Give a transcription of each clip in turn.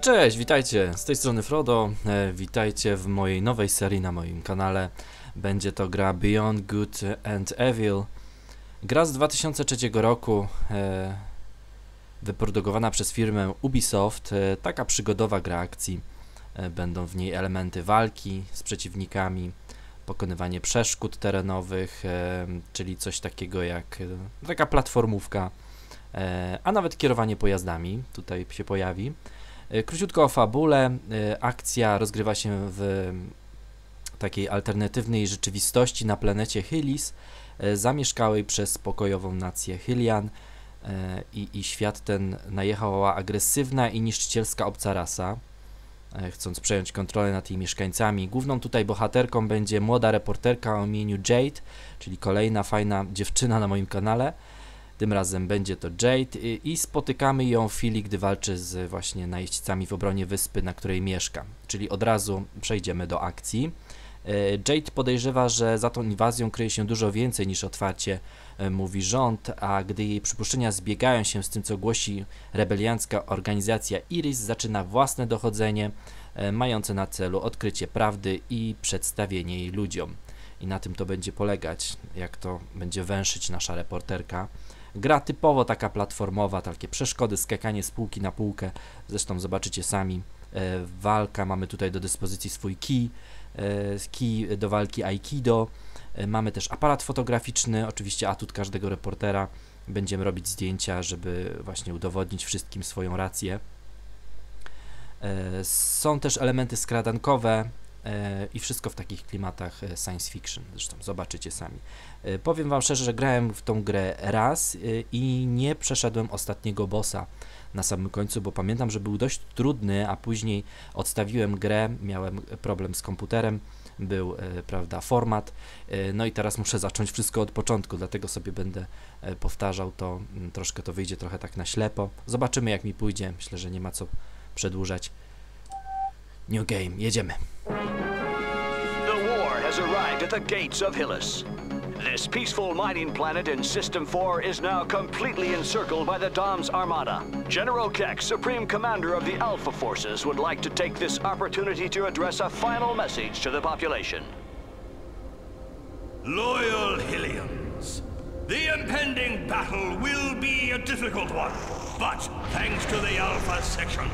Cześć, witajcie, z tej strony Frodo, e, witajcie w mojej nowej serii na moim kanale. Będzie to gra Beyond Good and Evil. Gra z 2003 roku, e, wyprodukowana przez firmę Ubisoft, e, taka przygodowa gra akcji. Będą w niej elementy walki z przeciwnikami, pokonywanie przeszkód terenowych, czyli coś takiego jak taka platformówka, a nawet kierowanie pojazdami tutaj się pojawi. E, Króciutko o fabule. E, Akcja rozgrywa się w takiej alternatywnej rzeczywistości na planecie Hylis, e, zamieszkałej przez pokojową nację Hylian. I, I świat ten najechała agresywna i niszczycielska obca rasa, chcąc przejąć kontrolę nad jej mieszkańcami. Główną tutaj bohaterką będzie młoda reporterka o imieniu Jade, czyli kolejna fajna dziewczyna na moim kanale. Tym razem będzie to Jade i, i spotykamy ją w chwili, gdy walczy z właśnie najeźdźcami w obronie wyspy, na której mieszka. Czyli od razu przejdziemy do akcji. E, Jade podejrzewa, że za tą inwazją kryje się dużo więcej niż otwarcie e, mówi rząd, a gdy jej przypuszczenia zbiegają się z tym, co głosi rebeliancka organizacja Iris, zaczyna własne dochodzenie, e, mające na celu odkrycie prawdy i przedstawienie jej ludziom. I na tym to będzie polegać, jak to będzie węszyć nasza reporterka. Gra typowo taka platformowa, takie przeszkody, skakanie z półki na półkę, zresztą zobaczycie sami. E, walka, mamy tutaj do dyspozycji swój kij, e, kij do walki Aikido. E, mamy też aparat fotograficzny, oczywiście atut każdego reportera. Będziemy robić zdjęcia, żeby właśnie udowodnić wszystkim swoją rację. Są też elementy skradankowe i wszystko w takich klimatach science fiction, zresztą zobaczycie sami. E, Powiem Wam szczerze, że grałem w tą grę raz y, i nie przeszedłem ostatniego bossa na samym końcu, bo pamiętam, że był dość trudny, a później odstawiłem grę, miałem problem z komputerem, był, e, prawda, format, e, no i teraz muszę zacząć wszystko od początku, dlatego sobie będę e, powtarzał to, mm, troszkę to wyjdzie trochę tak na ślepo. Zobaczymy jak mi pójdzie, myślę, że nie ma co przedłużać. New game, jedziemy. The war has arrived at the gates of Hillis. This peaceful mining planet in System 4 is now completely encircled by the Dom's armada. General Keck, Supreme Commander of the Alpha Forces, would like to take this opportunity to address a final message to the population. Loyal Hillians, the impending battle will be a difficult one, but thanks to the Alpha section,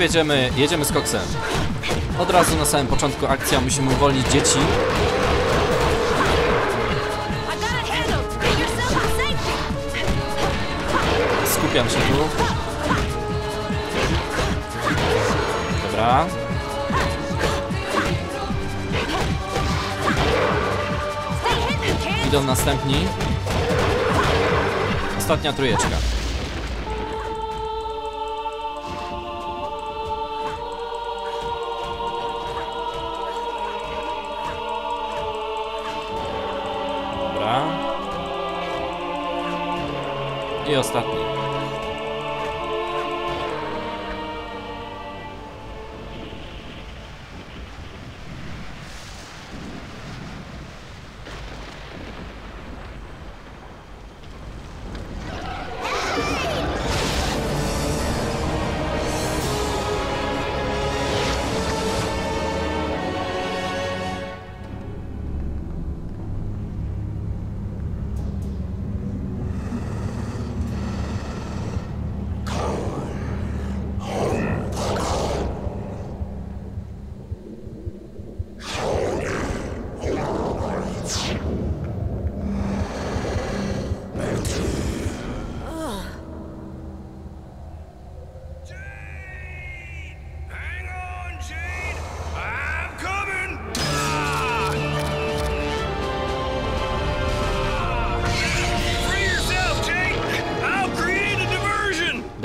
jedziemy, jedziemy z koksem. Od razu na samym początku akcja musimy uwolnić dzieci. Skupiam się tu. Dobra. Idą następni. Ostatnia trójeczka. I ostatni.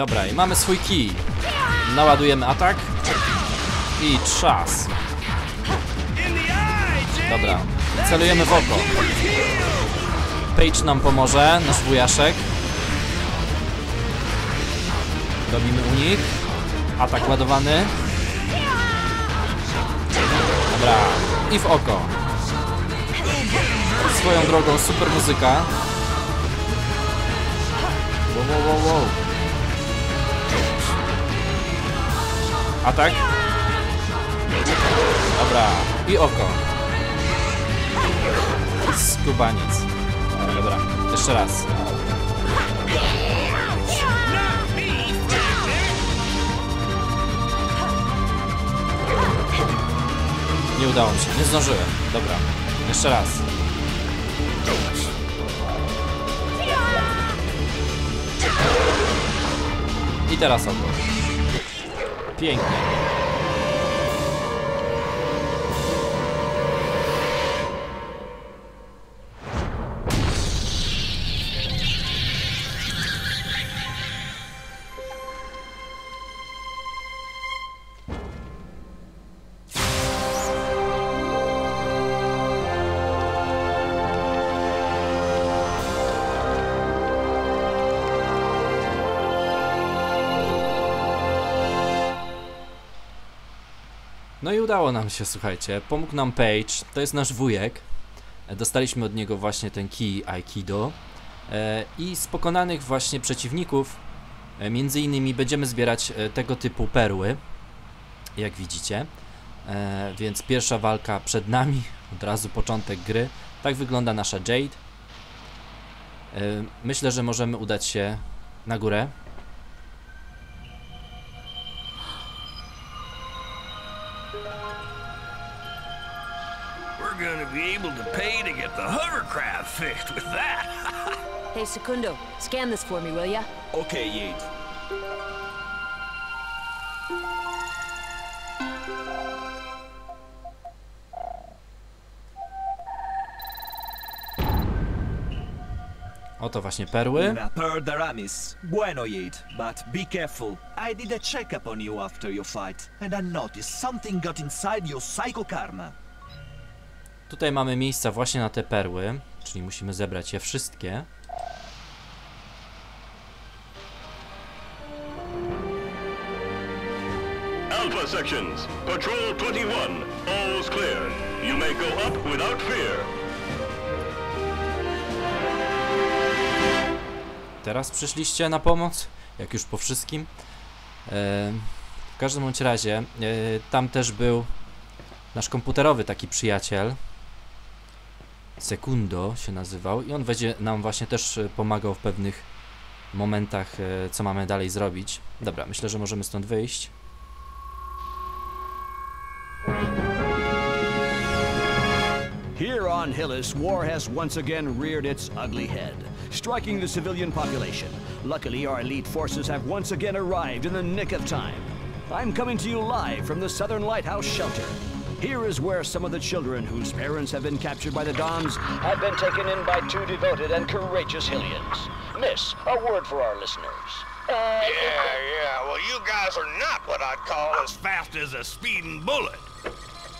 Dobra, i mamy swój kij. Naładujemy atak. I czas. Dobra, celujemy w oko. Page nam pomoże, nasz wujaszek. Robimy unik. Atak ładowany. Dobra, i w oko. Swoją drogą, super muzyka. Wow, wow, wow, wow. Atak. Dobra, i oko. Skubaniec. Dobra, jeszcze raz. Nie udało mi się, nie zdążyłem. Dobra, jeszcze raz. I teraz oko. Pięknie. I udało nam się, słuchajcie. Pomógł nam Page, to jest nasz wujek. E, Dostaliśmy od niego właśnie ten kij Aikido. E, I z pokonanych właśnie przeciwników, e, między innymi będziemy zbierać tego typu perły, jak widzicie. Więc pierwsza walka przed nami, od razu początek gry. Tak wygląda nasza Jade. Myślę, że możemy udać się na górę. Be able to pay to get the hovercraft fixed with that! Hey, Secundo, scan this for me, will ya? Okay, Yade. Oto właśnie perły. Una per Daramis. Bueno, Yade, but be careful. I did a checkup on you after your fight, and I noticed something got inside your psycho karma. Tutaj mamy miejsca właśnie na te perły, czyli musimy zebrać je wszystkie. Alpha sections, Patrol 21, all's clear. You may go up without fear. Teraz przyszliście na pomoc, jak już po wszystkim. E, w każdym bądź razie, e, tam też był nasz komputerowy taki przyjaciel. Sekundo się nazywał i on będzie nam właśnie też e, pomagał w pewnych momentach, e, co mamy dalej zrobić. Dobra, myślę, że możemy stąd wyjść. Here on Hillis, war has once again reared its ugly head, striking the civilian population. Luckily, our elite forces have once again arrived in the nick of time. I'm coming to you live from the Southern Lighthouse Shelter. Here is where some of the children whose parents have been captured by the Doms have been taken in by two devoted and courageous Hillians. Miss, a word for our listeners. Uh, yeah, yeah. Well, you guys are not what I'd call as fast as a speeding bullet.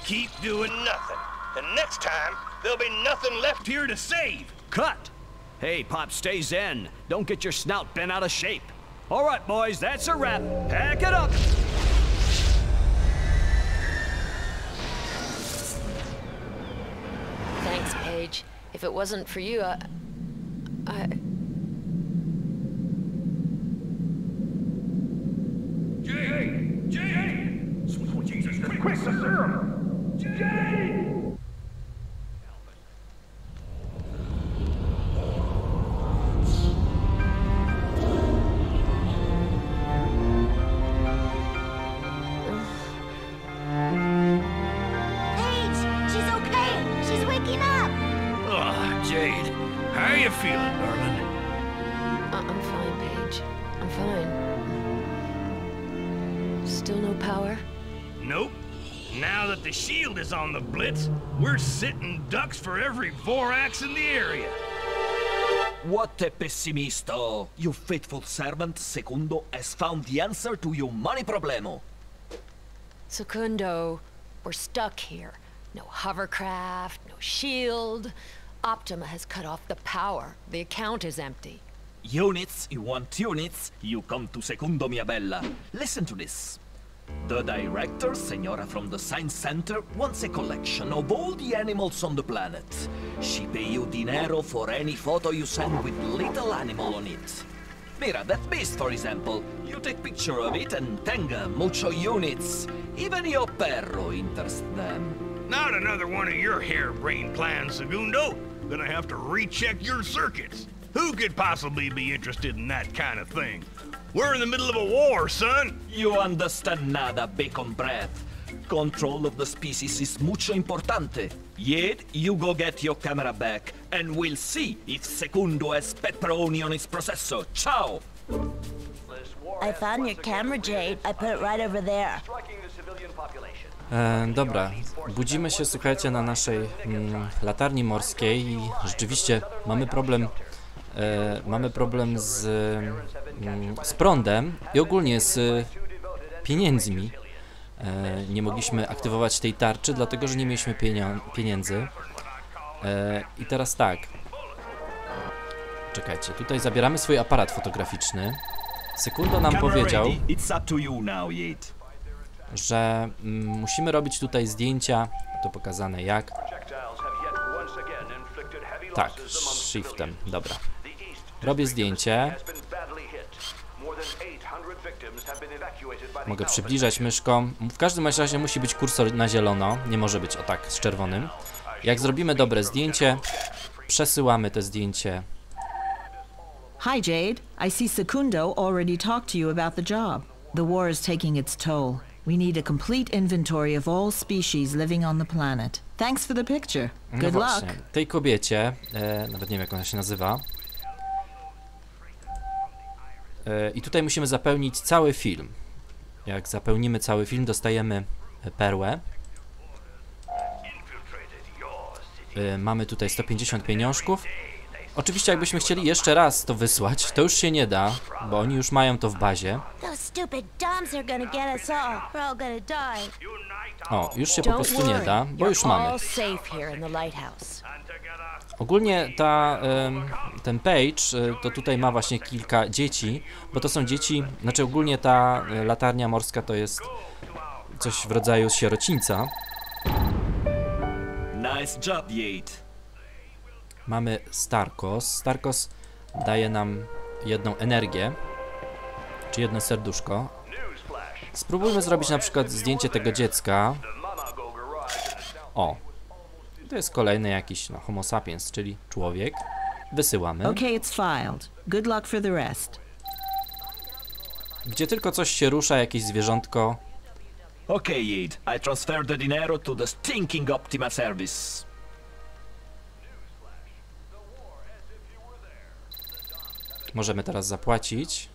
Keep doing nothing. And next time, there'll be nothing left here to save. Cut! Hey, Pop, stay zen. Don't get your snout bent out of shape. All right, boys, that's a wrap. Pack it up. Thanks, Paige. If it wasn't for you, I... I... Jay! Jay! Sweet Jesus, quick, the serum! Jay! Sitting ducks for every Vorax in the area. What a pessimisto! Oh, your faithful servant, Secundo, has found the answer to your money problemo. Secundo, we're stuck here. No hovercraft, no shield. Optima has cut off the power. The account is empty. Units, you want units? You come to Secundo, mia bella. Listen to this. The director, Senora from the Science Center, wants a collection of all the animals on the planet. She pay you dinero for any photo you send with little animal on it. Mira, that beast, for example. You take picture of it and tenga mucho units. Even your perro interests them. Not another one of your harebrained plans, Segundo. Gonna have to recheck your circuits. Who could possibly be interested in that kind of thing? We're in the middle of a war, son. You understand nada, bacon breath. Control of the species is mucho importante. Yet, you go get your camera back, and we'll see if Secundo has pepperoni on his processor. Ciao! I found your camera, Jade. I put it right over there. E, dobra, budzimy się, słuchajcie, na naszej mm, latarni morskiej i rzeczywiście mamy problem, mamy problem z, mm, z prądem i ogólnie z e, pieniędzmi. E, nie mogliśmy aktywować tej tarczy, dlatego że nie mieliśmy pieniędzy. E, I teraz tak. Czekajcie, tutaj zabieramy swój aparat fotograficzny. Sekundo nam powiedział, że mm, musimy robić tutaj zdjęcia, to pokazane jak, tak, shiftem, dobra. Robię zdjęcie, mogę przybliżać myszką, w każdym razie musi być kursor na zielono, nie może być o tak z czerwonym. Jak zrobimy dobre zdjęcie, przesyłamy to zdjęcie, Hi, Jade. I see Secundo already talked to you about the job. The war is taking its toll. We need a complete inventory of all species living on the planet. Thanks for the picture. no Good luck. właśnie, tej kobiecie, e, nawet nie wiem jak ona się nazywa, i tutaj musimy zapełnić cały film. Jak zapełnimy cały film, dostajemy e, perłę. E, mamy tutaj 150 pieniążków. Oczywiście jakbyśmy chcieli jeszcze raz to wysłać, to już się nie da, bo oni już mają to w bazie. O, już się po prostu nie da, bo już mamy. Ogólnie ta, ten page e, to tutaj ma właśnie kilka dzieci, bo to są dzieci, znaczy ogólnie ta e, latarnia morska to jest coś w rodzaju sierocińca. Nice job, Yate. Mamy Starkos. Starkos daje nam jedną energię, czy jedno serduszko. Spróbujmy zrobić na przykład zdjęcie tego dziecka. O, to jest kolejny jakiś no, homo sapiens, czyli człowiek. Wysyłamy. Okay, it's filed. Good luck for the rest. Gdzie tylko coś się rusza, jakieś zwierzątko, Okay, Yate. I transfer the dinero to the stinking Optima service. Możemy teraz zapłacić.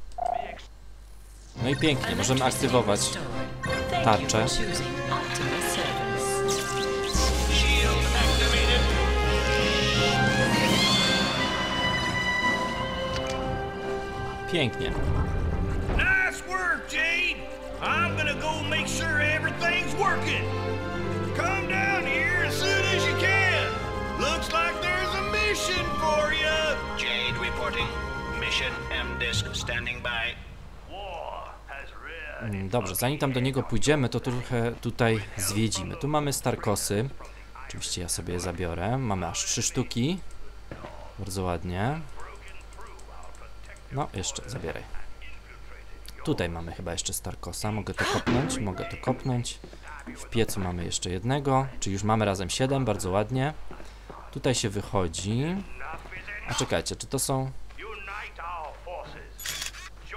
No i pięknie, możemy aktywować Thank you tarczę. Pięknie. Nice work, Jade. I'm gonna go make sure everything's working. Come down here as soon as you can. Looks like there's a mission for you. Jade reporting. Mission M-Disk standing by. War has reared. Mm, Dobrze, zanim tam do niego pójdziemy, to trochę tutaj zwiedzimy. Tu mamy Starkosy. Oczywiście ja sobie je zabiorę. Mamy aż trzy sztuki. Bardzo ładnie. No, jeszcze zabieraj. Tutaj mamy chyba jeszcze Starkosa. Mogę to kopnąć, mogę to kopnąć. W piecu mamy jeszcze jednego, czyli już mamy razem 7, bardzo ładnie. Tutaj się wychodzi. A czekajcie, czy to są...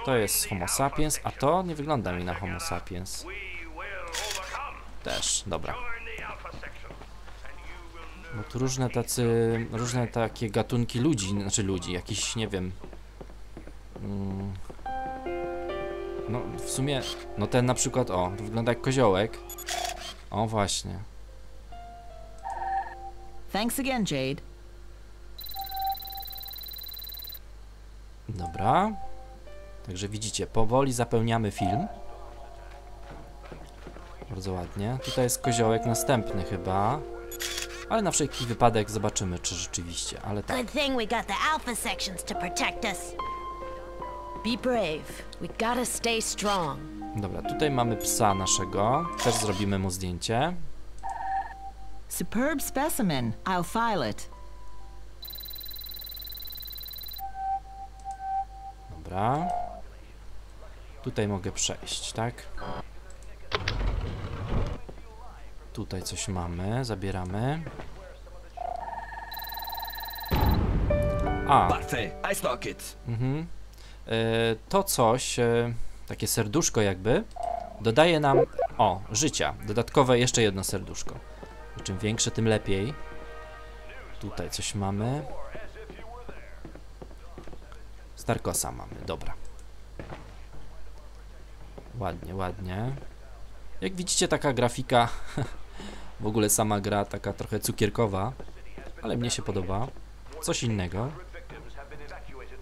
To jest Homo sapiens, a to nie wygląda mi na Homo sapiens. Też, dobra. Bo tu różne tacy, różne takie gatunki ludzi, znaczy ludzi, jakiś, nie wiem. Mm, no, w sumie, no ten na przykład, o, wygląda jak koziołek. O, właśnie. Thanks again, Jade. Dobra. Także widzicie, powoli zapełniamy film. Bardzo ładnie. Tutaj jest koziołek następny chyba. Ale na wszelki wypadek zobaczymy, czy rzeczywiście, ale tak. Good thing we got the Alpha sections to protect us. Be brave. We gotta stay strong. Dobra, tutaj mamy psa naszego. Też zrobimy mu zdjęcie. Superb specimen. I'll file it. Dobra. Tutaj mogę przejść, tak? Tutaj coś mamy, zabieramy. A, Parfait, I stock it. mhm. E, to coś, e, takie serduszko jakby, dodaje nam, o, życia. Dodatkowe jeszcze jedno serduszko. Czym większe, tym lepiej. Tutaj coś mamy. Starkosa mamy, dobra. Ładnie, ładnie. Jak widzicie, taka grafika, w ogóle sama gra taka trochę cukierkowa, ale mnie się podoba. Coś innego.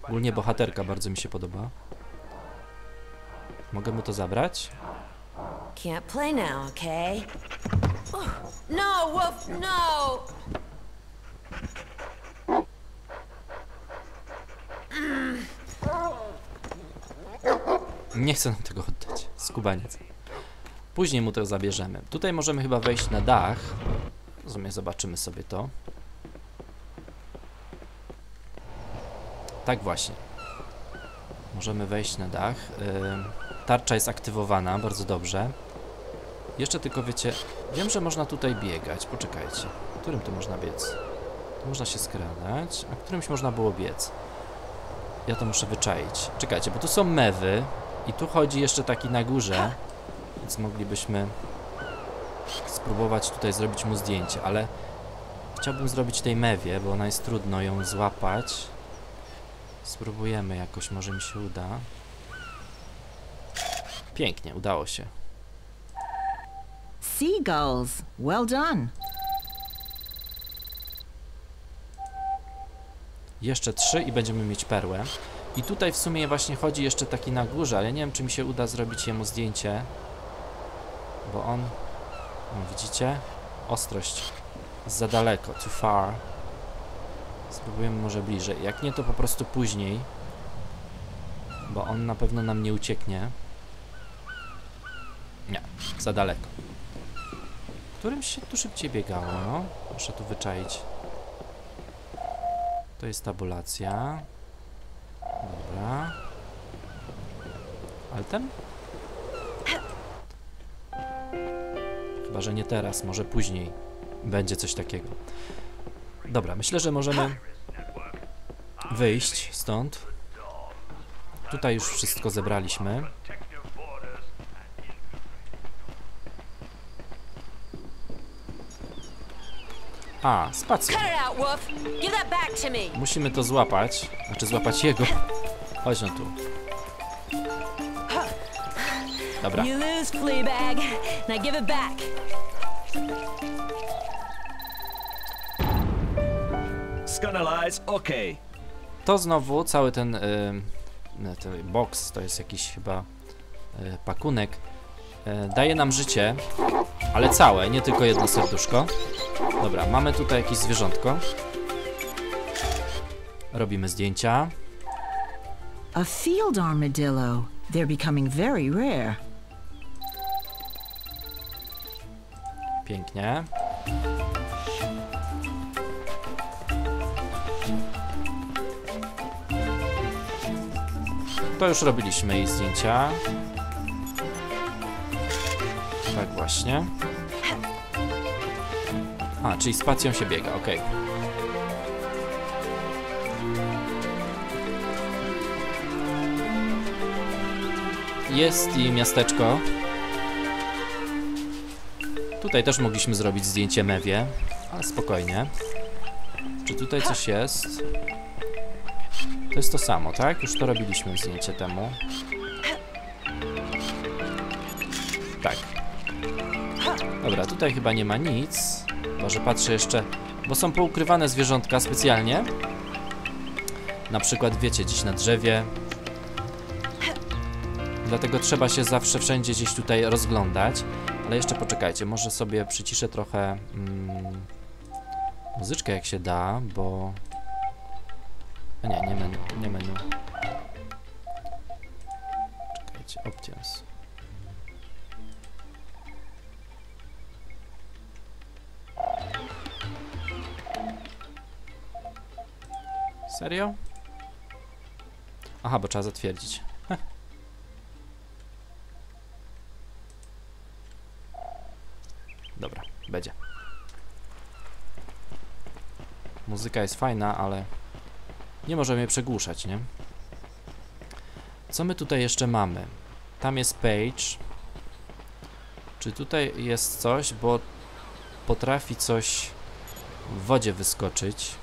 Ogólnie bohaterka bardzo mi się podoba. Mogę mu to zabrać? Can't play now, okay? No, Wolf, no! Nie chcę nam tego oddać. Skubaniec. Później mu to zabierzemy. Tutaj możemy chyba wejść na dach. W zobaczymy sobie to. Tak właśnie. Możemy wejść na dach. Ym, tarcza jest aktywowana, bardzo dobrze. Jeszcze tylko wiecie, wiem, że można tutaj biegać. Poczekajcie. Którym tu można biec? Tu można się skradać, a którymś można było biec. Ja to muszę wyczaić. Czekajcie, bo tu są mewy i tu chodzi jeszcze taki na górze, więc moglibyśmy spróbować tutaj zrobić mu zdjęcie, ale chciałbym zrobić tej mewie, bo ona jest trudno ją złapać. Spróbujemy jakoś, może mi się uda. Pięknie, udało się. Seagulls. Well done. Jeszcze trzy i będziemy mieć perłę. I tutaj w sumie właśnie chodzi jeszcze taki na górze, ale nie wiem, czy mi się uda zrobić jemu zdjęcie. Bo on... Widzicie? Ostrość. Za daleko. Too far. Spróbujemy może bliżej. Jak nie, to po prostu później. Bo on na pewno nam nie ucieknie. Nie, za daleko. Którym się tu szybciej biegało, no? Muszę tu wyczaić. To jest tabulacja. Dobra. Altem? Chyba, że nie teraz, może później będzie coś takiego. Dobra, myślę, że możemy wyjść stąd. Tutaj już wszystko zebraliśmy. A, spacja. Musimy to złapać. Znaczy złapać jego. Chodź no tu. Dobra. Okay. To znowu cały ten y, ten box, to jest jakiś chyba e, pakunek, e, daje nam życie, ale całe, nie tylko jedno serduszko. Dobra, mamy tutaj jakieś zwierzątko. Robimy zdjęcia. A field armadillo. They're becoming very rare. Pięknie. To już robiliśmy jej zdjęcia. Tak właśnie. A, czyli spacją się biega, ok. Jest i miasteczko. Tutaj też mogliśmy zrobić zdjęcie mewie, ale spokojnie. Czy tutaj coś jest? To jest to samo, tak? Już to robiliśmy zdjęcie temu. Tak. Dobra, tutaj chyba nie ma nic. Może patrzę jeszcze, bo są poukrywane zwierzątka specjalnie. Na przykład, wiecie, gdzieś na drzewie. Dlatego trzeba się zawsze wszędzie gdzieś tutaj rozglądać. Ale jeszcze poczekajcie, może sobie przyciszę trochę mm, muzyczkę jak się da, bo... A nie, nie menu, nie menu. Czekajcie, options. Serio? Aha, bo trzeba zatwierdzić. Dobra, będzie. Muzyka jest fajna, ale nie możemy przegłuszać, nie? Co my tutaj jeszcze mamy? Tam jest page. Czy tutaj jest coś, bo potrafi coś w wodzie wyskoczyć.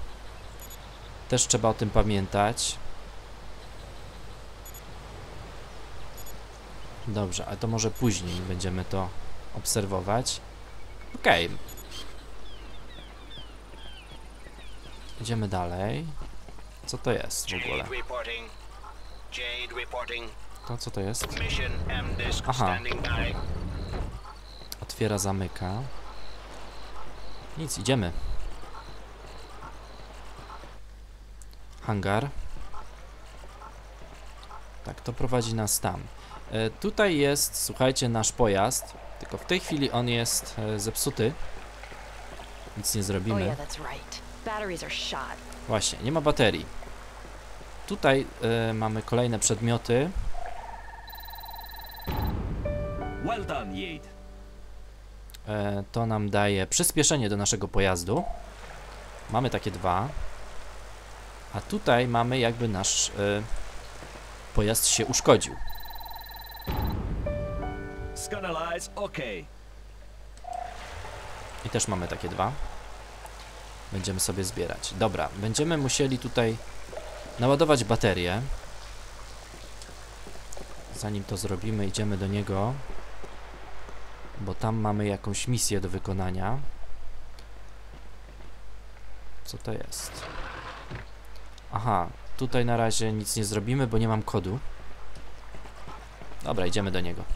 Też trzeba o tym pamiętać. Dobrze, a to może później będziemy to obserwować. Okej. Okay. Idziemy dalej. Co to jest w ogóle? To co to jest? Aha. Otwiera, zamyka. Nic, idziemy. Hangar. Tak, to prowadzi nas tam. E, tutaj jest, słuchajcie, nasz pojazd. Tylko w tej chwili on jest e, zepsuty. Nic nie zrobimy. Właśnie, nie ma baterii. Tutaj e, mamy kolejne przedmioty. Well done. E, to nam daje przyspieszenie do naszego pojazdu. Mamy takie dwa. A tutaj mamy jakby nasz e, pojazd się uszkodził. Scanalize, OK. I też mamy takie dwa. Będziemy sobie zbierać. Dobra, będziemy musieli tutaj naładować baterię. Zanim to zrobimy, idziemy do niego. Bo tam mamy jakąś misję do wykonania. Co to jest? Aha, tutaj na razie nic nie zrobimy, bo nie mam kodu. Dobra, idziemy do niego.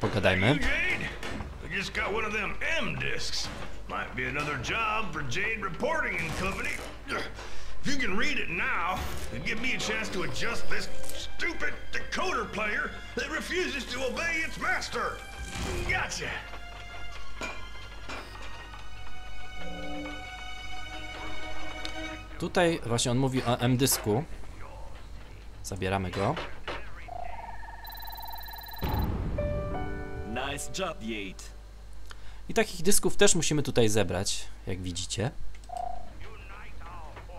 Pogadajmy. I just got one of them M discs. Might be another job for Jade Reporting and Company. If you can read it now, it'll give me a chance to adjust this stupid decoder player that refuses to obey its master. Gotcha. Tutaj właśnie on mówi o M-dysku. Zabieramy go. I takich dysków też musimy tutaj zebrać, jak widzicie.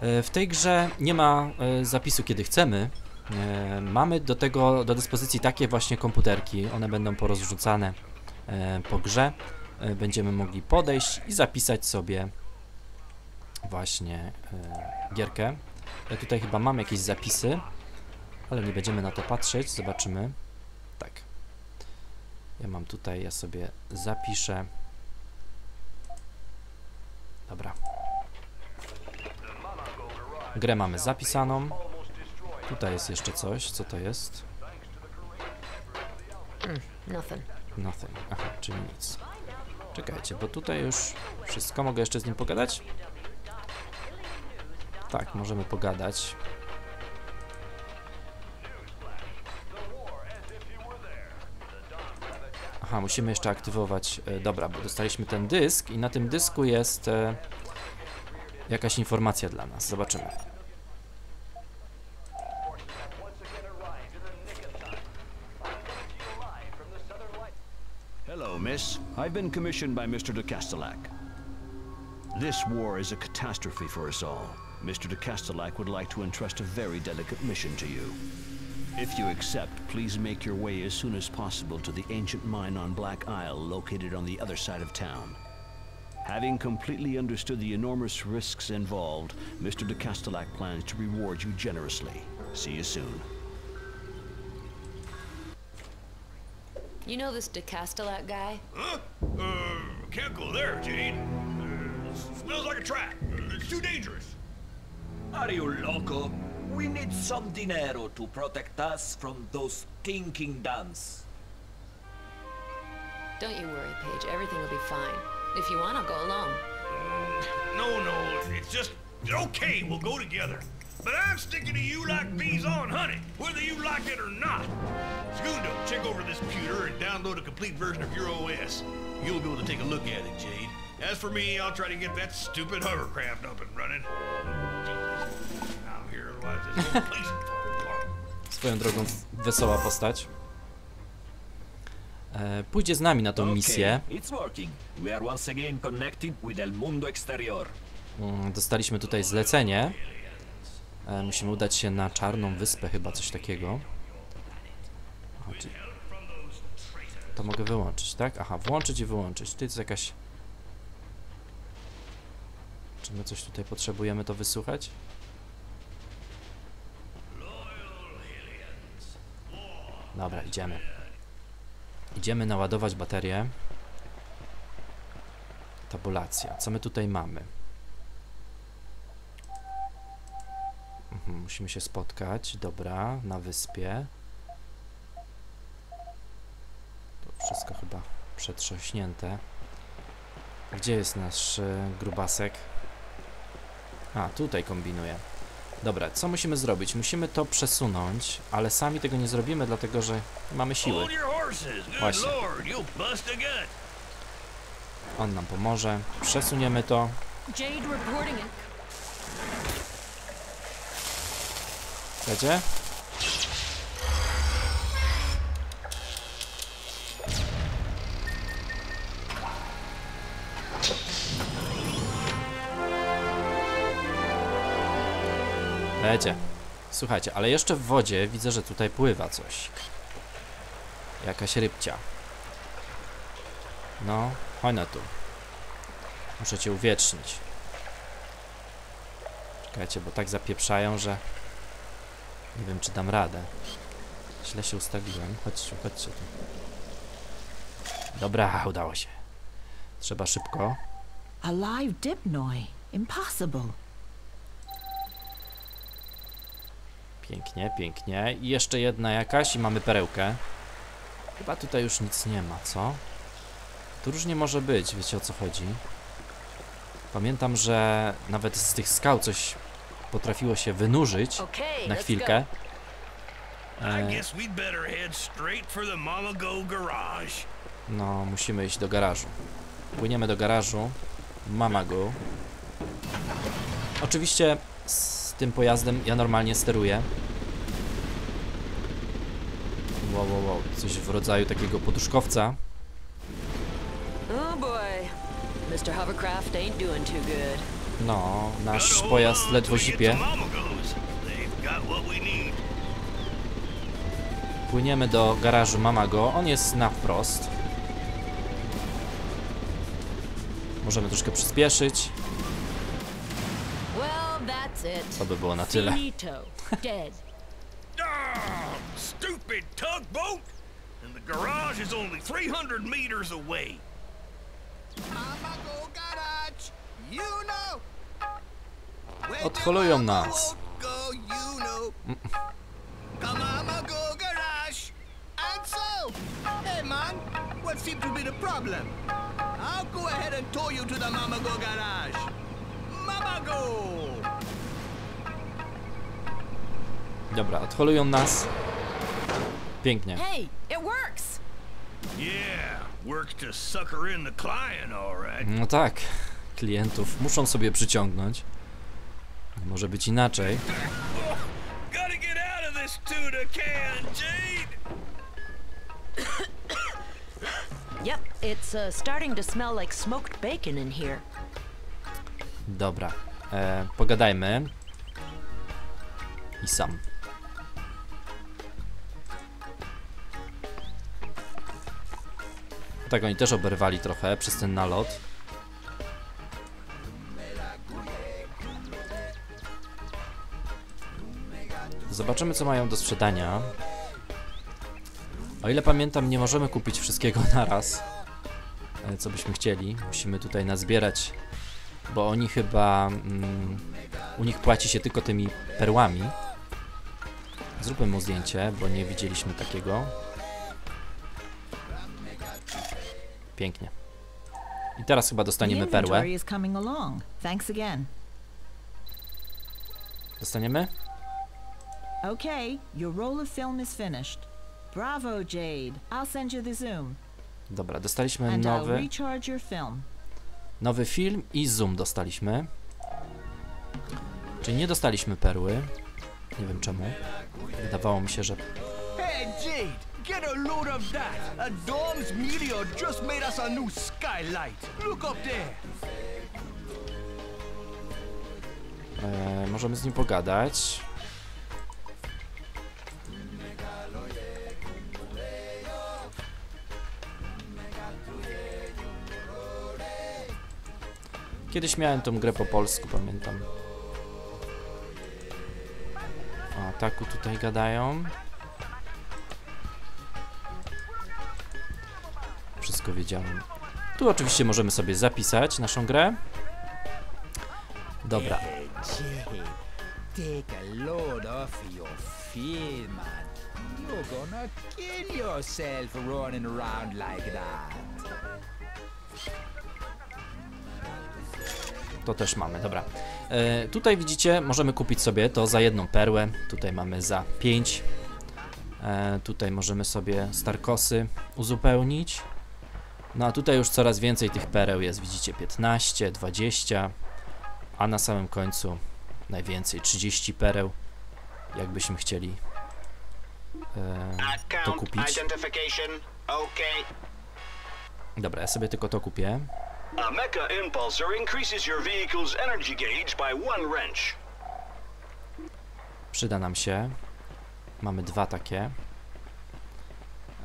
E, w tej grze nie ma e, zapisu kiedy chcemy. E, mamy do tego do dyspozycji takie właśnie komputerki. One będą porozrzucane po grze. Będziemy mogli podejść i zapisać sobie właśnie gierkę. Ja tutaj chyba mam jakieś zapisy, ale nie będziemy na to patrzeć. Zobaczymy. Ja mam tutaj, ja sobie zapiszę Dobra. Grę mamy zapisaną. Tutaj jest jeszcze coś. Co to jest? Nothing. Nothing. Aha, czyli nic. Czekajcie, bo tutaj już wszystko. Mogę jeszcze z nim pogadać? Tak, możemy pogadać. Aha, musimy jeszcze aktywować. E, dobra, bo dostaliśmy ten dysk i na tym dysku jest e, jakaś informacja dla nas. Zobaczymy. Hello, miss. I've been commissioned by Mr. de Castellac. This war is a catastrophe for us all. Mr. de Castellac would like to entrust a very delicate mission to you. If you accept, please make your way as soon as possible to the ancient mine on Black Isle located on the other side of town. Having completely understood the enormous risks involved, Mr. de Castellac plans to reward you generously. See you soon. You know this De Castellac guy? Huh? Uh, can't go there, Jade. Uh, smells like a trap. Uh, It's too dangerous. Are you loco? We need some dinero to protect us from those stinking duns. Don't you worry, Paige. Everything will be fine. If you want, I'll go alone. No, no, it's just okay. We'll go together. But I'm sticking to you like bees on honey, whether you like it or not. Segundo, check over this computer and download a complete version of your OS. You'll be able to take a look at it, Jade. As for me, I'll try to get that stupid hovercraft up and running. Swoją drogą wesoła postać. E, pójdzie z nami na tą misję. Mm, Dostaliśmy tutaj zlecenie. E, musimy udać się na Czarną Wyspę, chyba coś takiego. To mogę wyłączyć, tak? Aha, włączyć i wyłączyć. To jest jakaś... Czy my coś tutaj potrzebujemy to wysłuchać? Dobra, idziemy. Idziemy naładować baterię. Tabulacja. Co my tutaj mamy? Mhm, musimy się spotkać. Dobra, na wyspie. To wszystko chyba przetrząśnięte. Gdzie jest nasz e, grubasek? A, tutaj kombinuje. Dobra, co musimy zrobić? Musimy to przesunąć, ale sami tego nie zrobimy, dlatego że nie mamy siły. Właśnie. On nam pomoże. Przesuniemy to. Jade reporting. Lecie. Słuchajcie, ale jeszcze w wodzie widzę, że tutaj pływa coś. Jakaś rybcia. No, chodź na tu. Muszę cię uwiecznić. Czekajcie, bo tak zapieprzają, że nie wiem, czy dam radę. Źle się ustawiłem. Chodźcie, chodźcie tu. Dobra, udało się. Trzeba szybko. A live dipnoi. Impossible. Pięknie, pięknie. I jeszcze jedna jakaś i mamy perełkę. Chyba tutaj już nic nie ma, co? Tu różnie może być, wiecie o co chodzi. Pamiętam, że nawet z tych skał coś potrafiło się wynurzyć Okay, na chwilkę. E. No, musimy iść do garażu. Płyniemy do garażu. Mama go. Oczywiście tym pojazdem ja normalnie steruję. Wow, wow, wow. Coś w rodzaju takiego poduszkowca. Oh. No, nasz pojazd ledwo zipie. Płyniemy do garażu Mamago. On jest na wprost. Możemy troszkę przyspieszyć. Well, that's it. To by było na tyle. Finito. Dead. Ah, stupid tugboat! And the garage is only 300 meters away. Mama go. You know. Where Odholują nas. boat Go, you know. The Mama Go garage. And so, hey man, what seems to be the problem? I'll go ahead and tow you to the Mama Go garage. Mama Go. Dobra, odholują nas. Pięknie. Hey, it works! Yeah, works to sucker in the client, all right. No tak, klientów muszą sobie przyciągnąć. Nie może być inaczej. Gotta get out of this tuna can, Jade. Yep, it's uh, starting to smell like smoked bacon in here. Dobra, e, pogadajmy. I sam. Tak, oni też oberwali trochę przez ten nalot. Zobaczymy, co mają do sprzedania. O ile pamiętam, nie możemy kupić wszystkiego naraz, e, co byśmy chcieli. Musimy tutaj nazbierać, bo oni chyba... Mm, u nich płaci się tylko tymi perłami. Zróbmy mu zdjęcie, bo nie widzieliśmy takiego. Pięknie. I teraz chyba dostaniemy perłę. Dostaniemy? Okay, your roll of film is finished. Bravo, Jade. I'll send you the zoom. Dobra, dostaliśmy And I'll nowy, recharge your film. Nowy film i zoom dostaliśmy. Czyli nie dostaliśmy perły. Nie wiem czemu. Wydawało mi się, że... Hey, Jade, get a load of that. A Dom's meteor just made us a new skylight. Look up there. E, możemy z nim pogadać. Kiedyś miałem tą grę po polsku, pamiętam. O ataku tutaj gadają. Wszystko wiedziałem. Tu oczywiście możemy sobie zapisać naszą grę. Dobra, take a load off your man. You're gonna kill yourself running around like that. To też mamy, dobra. E, tutaj widzicie, możemy kupić sobie to za jedną perłę. Tutaj mamy za 5. E, tutaj możemy sobie starkosy uzupełnić. No a tutaj już coraz więcej tych pereł jest. Widzicie 15, 20, a na samym końcu najwięcej 30 pereł. Jakbyśmy chcieli e, to kupić. Dobra, ja sobie tylko to kupię. A Mecha Impulsor increases your vehicle's energy gauge by one wrench. Przyda nam się. Mamy dwa takie.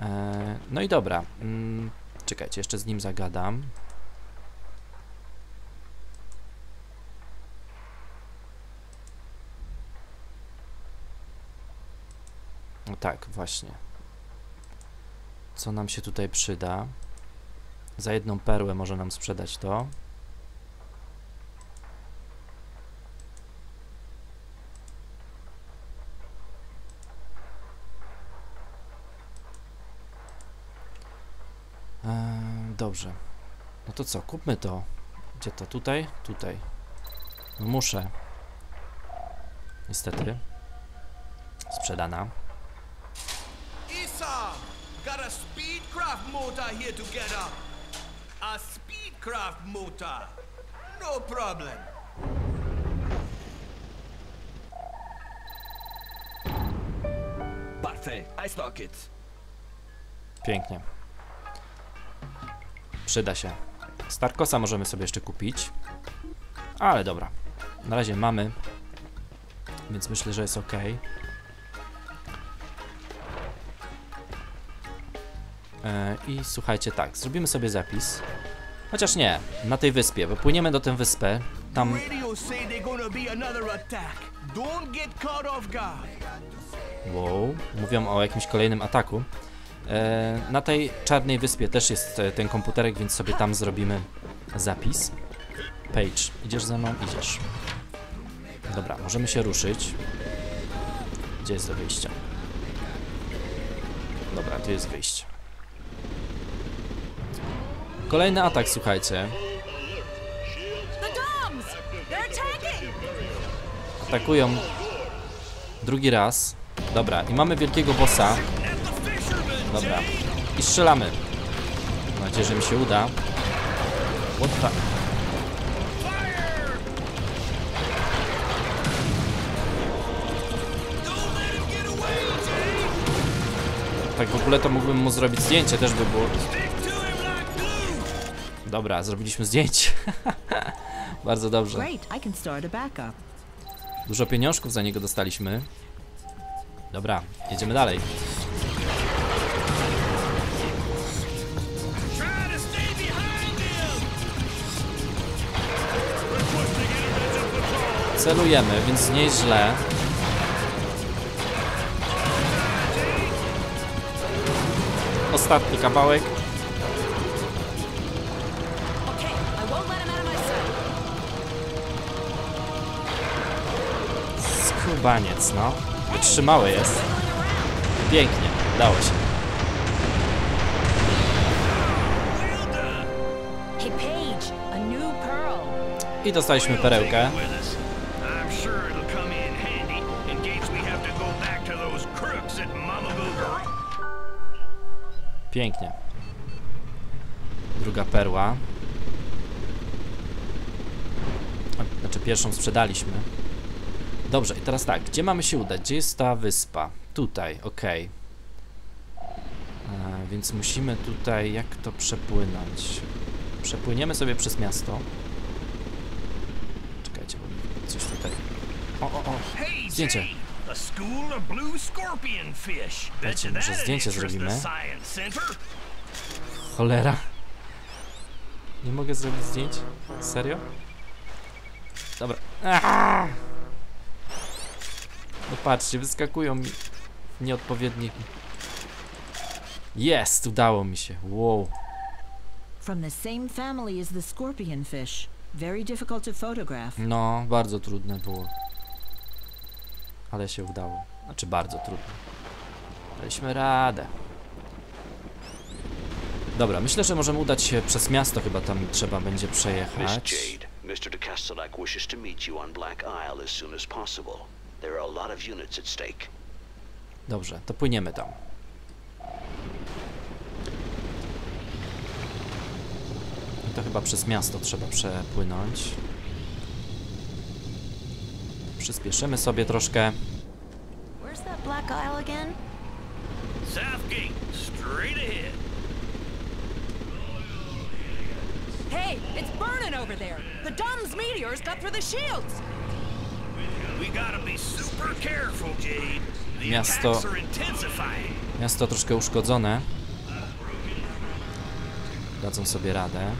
E, no i dobra. Mm, czekajcie, jeszcze z nim zagadam. No tak, właśnie. Co nam się tutaj przyda? Za jedną perłę może nam sprzedać to. Eee, dobrze. No to co, kupmy to. Gdzie to? Tutaj? Tutaj. No muszę. Niestety. Sprzedana. Esau, got a Speedcraft motor here together. A Speedcraft motor. No problem. Parfait, I stock it. Pięknie. Przyda się. Starkosa możemy sobie jeszcze kupić. Ale dobra. Na razie mamy. Więc myślę, że jest ok. I słuchajcie, tak, zrobimy sobie zapis. Chociaż nie, na tej wyspie, bo płyniemy do tę wyspę. Tam. Wow, mówią o jakimś kolejnym ataku. E, na tej czarnej wyspie też jest e, ten komputerek, więc sobie tam zrobimy zapis. Page, idziesz ze mną? Idziesz. Dobra, możemy się ruszyć. Gdzie jest do wyjścia? Dobra, tu jest wyjście. Kolejny atak, słuchajcie. Atakują drugi raz. Dobra, i mamy wielkiego bossa. Dobra, i strzelamy. Mam nadzieję, że mi się uda. What the... Tak w ogóle to mógłbym mu zrobić zdjęcie, też by było. Dobra, zrobiliśmy zdjęcie. Bardzo dobrze. Dużo pieniążków za niego dostaliśmy. Dobra, jedziemy dalej. Celujemy, więc nieźle. Ostatni kawałek. Skubaniec, no. Wytrzymały jest. Pięknie, udało się. Hey, Paige, a new pearl. I dostaliśmy perełkę. Pięknie. Druga perła. A, Znaczy pierwszą sprzedaliśmy. Dobrze, i teraz tak, gdzie mamy się udać? Gdzie jest ta wyspa? Tutaj, okej. E, Więc musimy tutaj, jak to przepłynąć? Przepłyniemy sobie przez miasto. Czekajcie, bo coś tutaj... O, o, o, zdjęcie. Dajcie, może zdjęcie zrobimy. Cholera. Nie mogę zrobić zdjęć? Serio? Dobra. Aaaa! No patrzcie, wyskakują mi w nieodpowiednich... Jest! Udało mi się. Wow. From the same family as the scorpion fish. Very difficult to photograph. No, bardzo trudne było. Ale się udało. Znaczy bardzo trudne. Daliśmy radę. Dobra, myślę, że możemy udać się przez miasto, chyba tam trzeba będzie Miss przejechać. Jade, Mr. de Castellac wishes to meet you on Black Isle as soon as possible. There are a lot of units at stake. Dobrze, to płyniemy tam. I to chyba przez miasto trzeba przepłynąć. Przyspieszymy sobie troszkę. Where's that Black Isle again? Southgate, straight ahead. Hey, it's burning over there. The Dom's meteors got through the shields. We gotta be super careful, Jade. The Miasto-. Miasto troszkę uszkodzone. Dadzą sobie radę.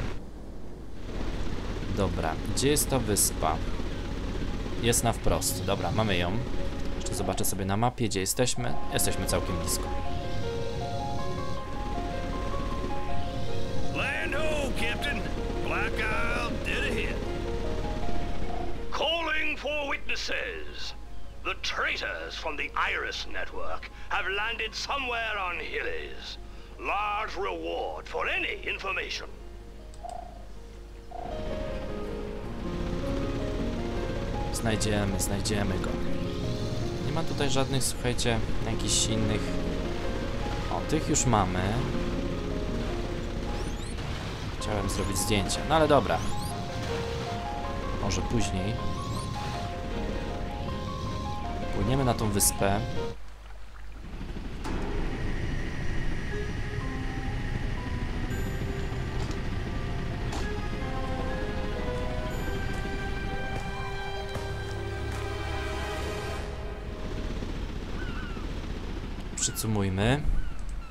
Dobra, gdzie jest ta wyspa? Jest na wprost. Dobra, mamy ją. Jeszcze zobaczę sobie na mapie, gdzie jesteśmy. Jesteśmy całkiem blisko. Traitors from the Iris Network have landed somewhere on. Large reward for any information. Znajdziemy, znajdziemy go. Nie ma tutaj żadnych, słuchajcie, jakichś innych... O, tych już mamy. Chciałem zrobić zdjęcie, no ale dobra. Może później. Płyniemy na tą wyspę. Przycumujmy.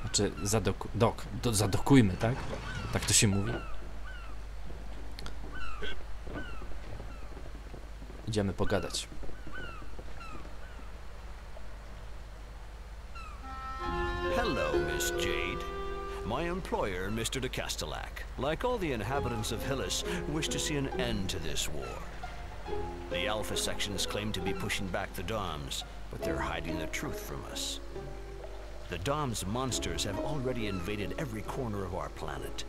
Znaczy, zadok, dok, do, zadokujmy, tak? Tak to się mówi. Idziemy pogadać. Jade. My employer, Mr. de Castellac, like all the inhabitants of Hillis, wish to see an end to this war. The Alpha sections claim to be pushing back the Doms, but they're hiding the truth from us. The Dom's monsters have already invaded every corner of our planet.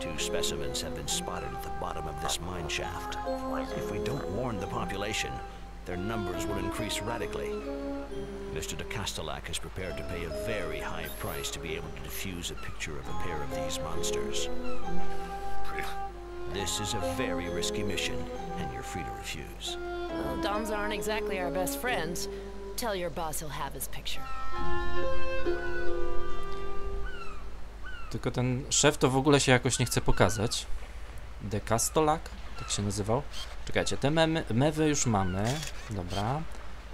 Two specimens have been spotted at the bottom of this mine shaft. If we don't warn the population, their numbers will increase radically. Mr. de Castellac is prepared to pay a very high price to be able to defuse a picture of a pair of these monsters. This is a very risky mission, and you're free to refuse. Well, Doms aren't exactly our best friends. Tell your boss he'll have his picture. Tylko ten szef to w ogóle się jakoś nie chce pokazać. De Dekastolak? Tak się nazywał? Czekajcie, te memy, mewy już mamy. Dobra.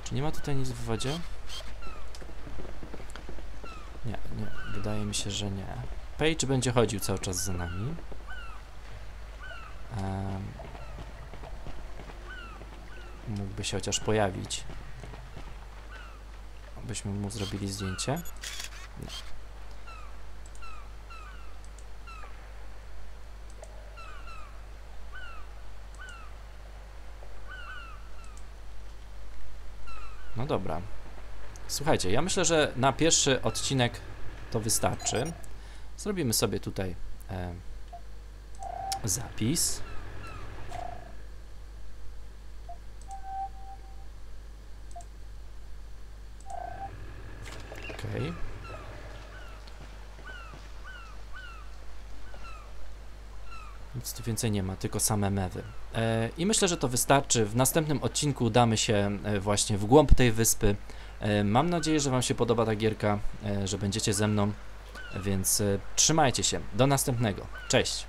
Czy nie ma tutaj nic w wodzie? Nie, nie. Wydaje mi się, że nie. Page będzie chodził cały czas za nami. Mógłby się chociaż pojawić. Byśmy mu zrobili zdjęcie. Nie. Dobra. Słuchajcie, ja myślę, że na pierwszy odcinek to wystarczy. Zrobimy sobie tutaj e, zapis. Okej. Nic tu więcej nie ma, tylko same mewy. E, I myślę, że to wystarczy. W następnym odcinku udamy się e, właśnie w głąb tej wyspy. E, mam nadzieję, że Wam się podoba ta gierka, że będziecie ze mną, więc trzymajcie się. Do następnego. Cześć!